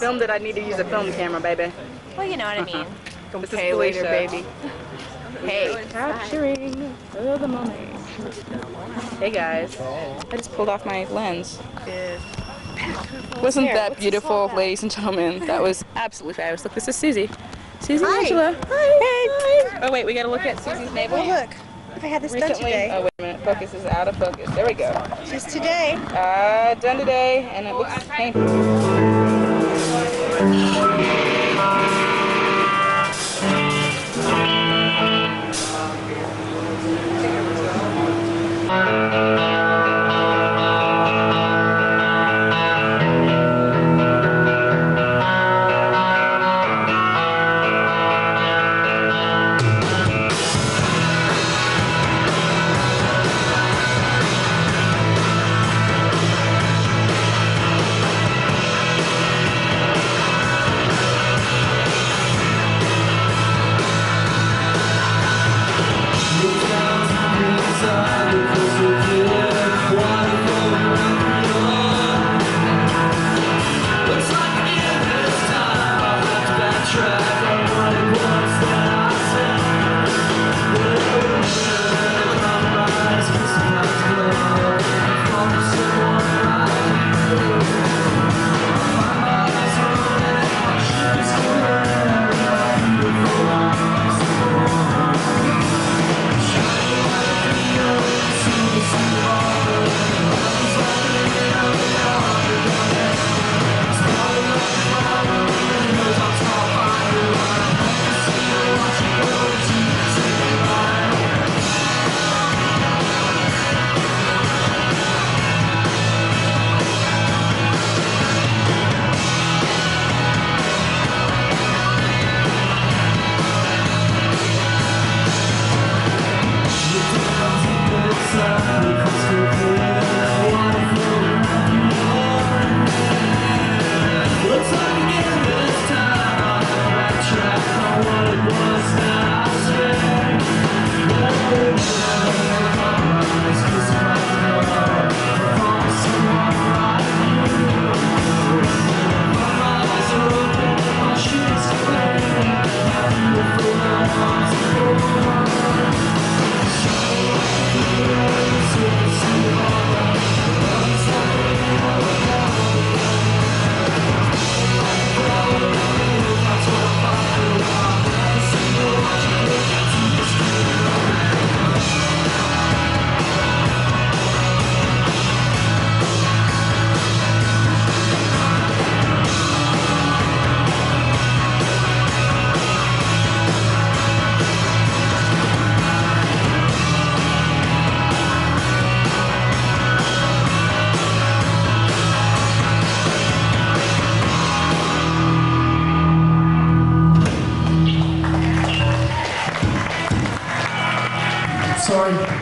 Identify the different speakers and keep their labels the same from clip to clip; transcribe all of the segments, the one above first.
Speaker 1: Filmed it, I need to use a film camera, baby.
Speaker 2: Well, you know what I mean.
Speaker 1: This is
Speaker 2: Pay later, baby. Hey.
Speaker 1: Capturing the moment. Hey guys, I just pulled off my lens. Wasn't
Speaker 2: Here,
Speaker 1: that beautiful, ladies and gentlemen? That was absolutely fabulous. Look, this is Susie. Susie
Speaker 2: Hi.
Speaker 1: Angela. Hi. Oh wait, we gotta look at Susie's navel.
Speaker 2: Oh, look. If I had this done
Speaker 1: Recently,
Speaker 2: today.
Speaker 1: oh wait a minute, focus is out of focus. There we go.
Speaker 2: Just today.
Speaker 1: Uh, done today, and it looks painful.
Speaker 3: Música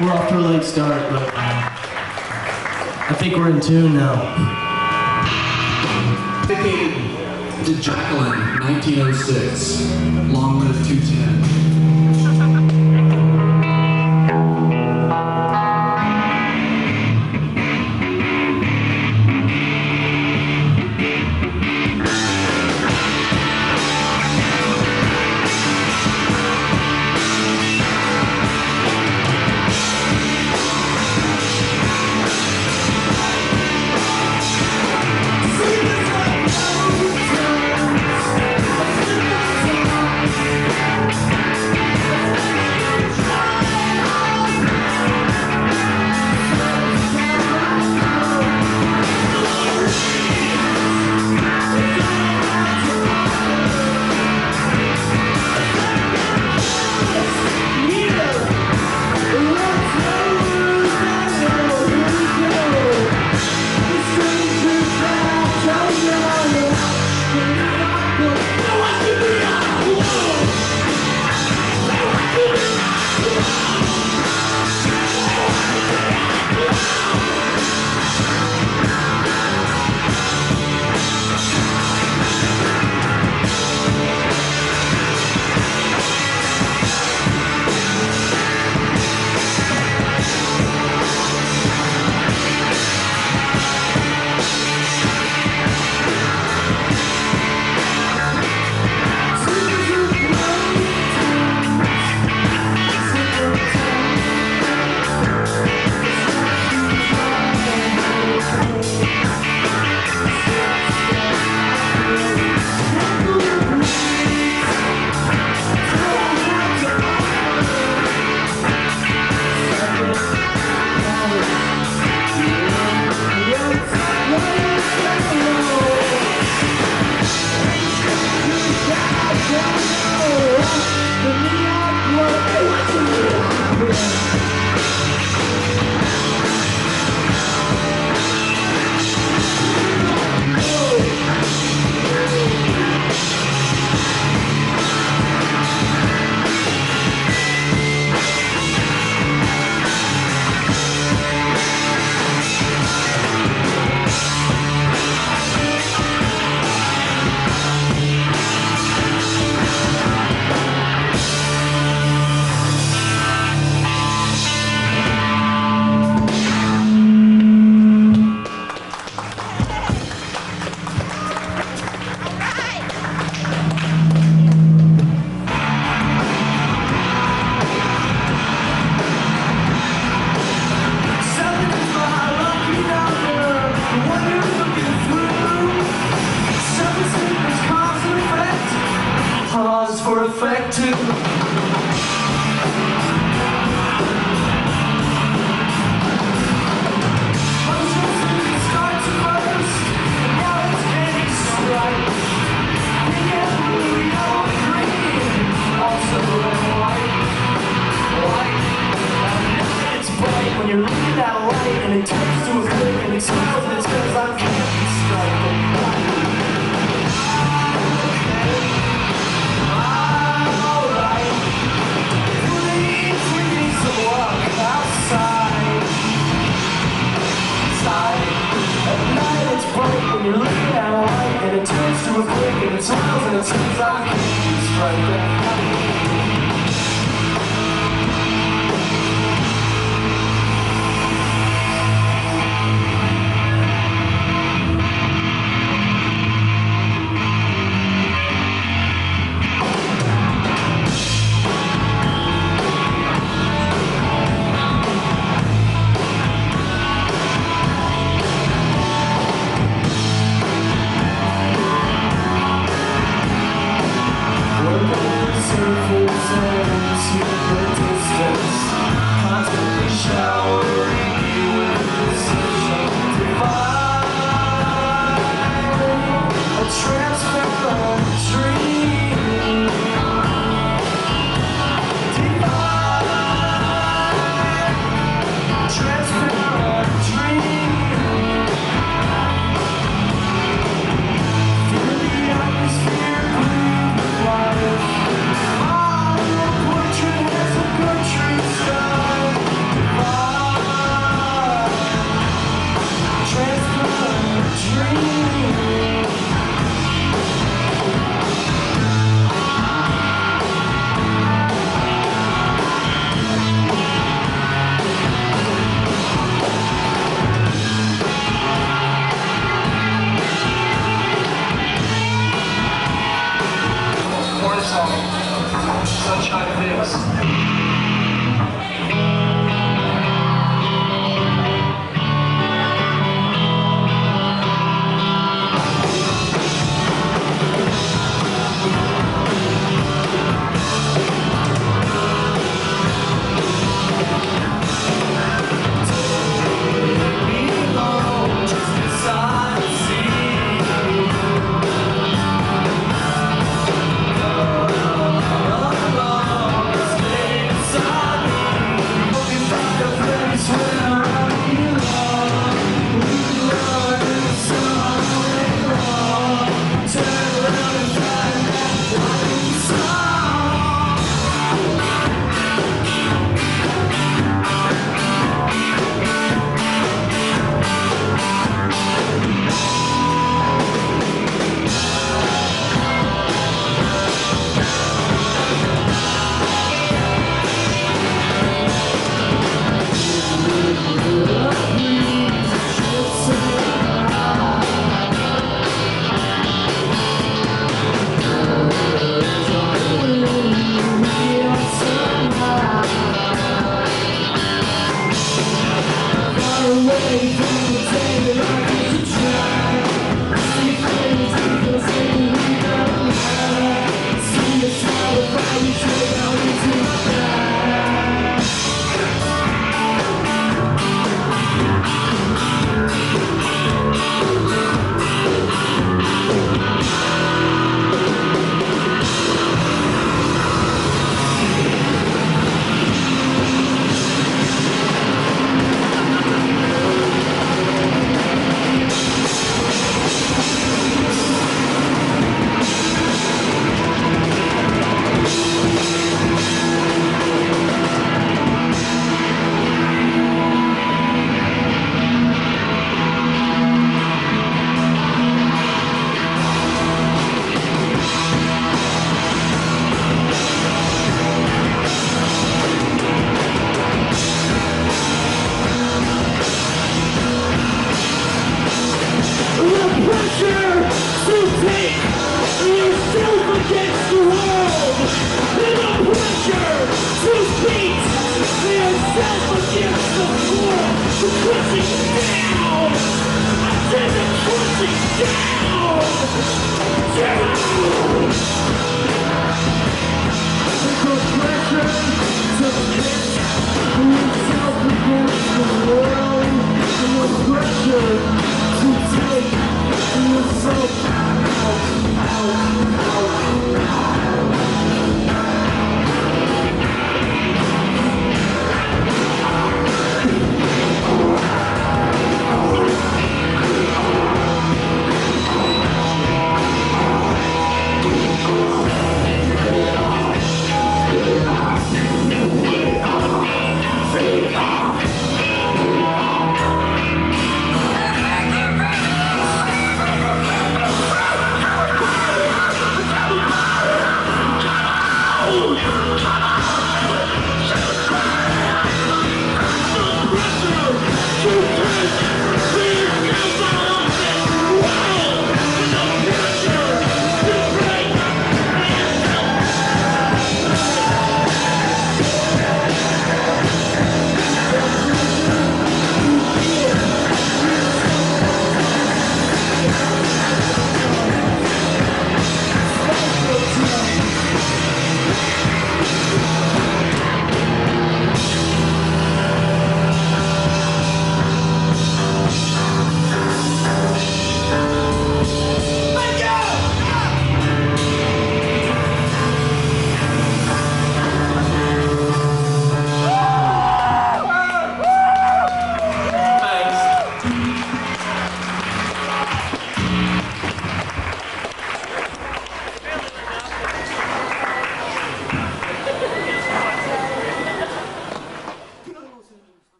Speaker 3: we're off to a late start, but uh, I think we're in tune now.
Speaker 4: Dedicated to Jacqueline, 1906. Long live 210.
Speaker 3: Smiles and it says I'm candy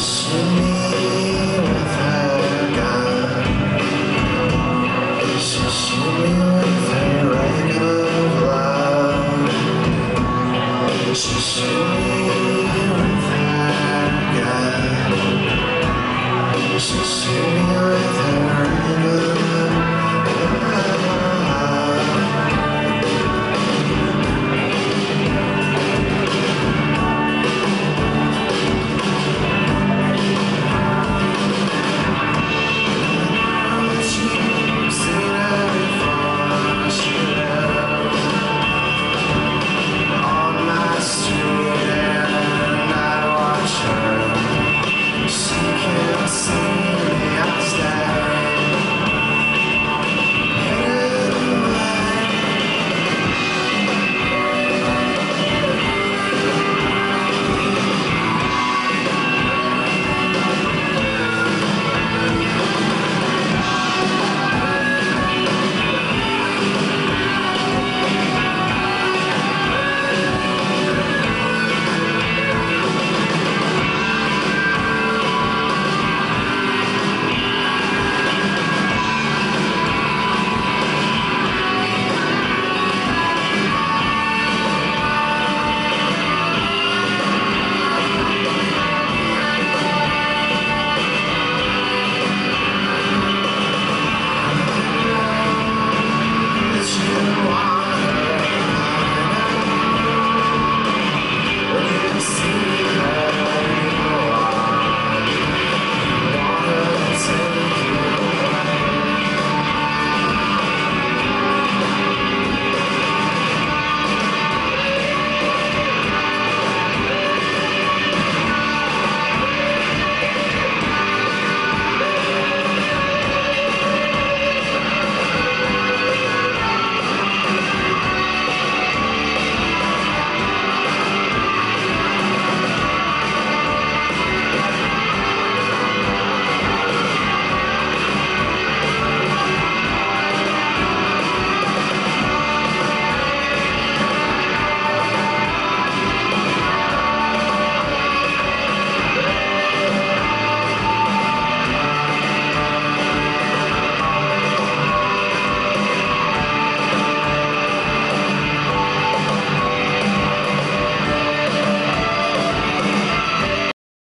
Speaker 5: shoot me. with